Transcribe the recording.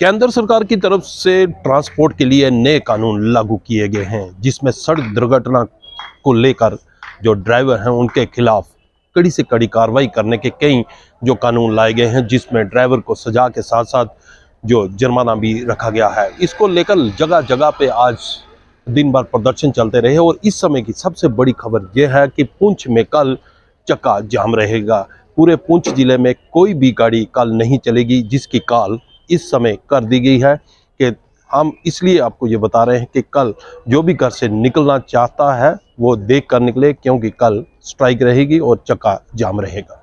केंद्र सरकार की तरफ़ से ट्रांसपोर्ट के लिए नए कानून लागू किए गए हैं, जिसमें सड़क दुर्घटना को लेकर जो ड्राइवर हैं, उनके खिलाफ कड़ी से कड़ी कार्रवाई करने के कई जो कानून लाए गए हैं, जिसमें ड्राइवर को सजा के साथ साथ जो जुर्माना भी रखा गया है। इसको लेकर जगह जगह पे आज दिन भर प्रदर्शन चलते रहे और इस समय की सबसे बड़ी खबर यह है कि पुंछ में कल चक्का जाम रहेगा। पूरे पुंछ ज़िले में कोई भी गाड़ी कल नहीं चलेगी, जिसकी कॉल इस समय कर दी गई है कि हम इसलिए आपको ये बता रहे हैं कि कल जो भी घर से निकलना चाहता है, वो देख कर निकले, क्योंकि कल स्ट्राइक रहेगी और चक्का जाम रहेगा।